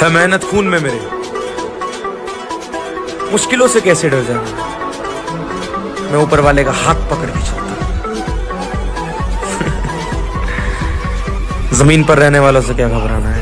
है मेहनत खून में मेरे मुश्किलों से कैसे डर जाना? मैं ऊपर वाले का हाथ पकड़ के चलता ज़मीन पर रहने वालों से क्या घबराना है?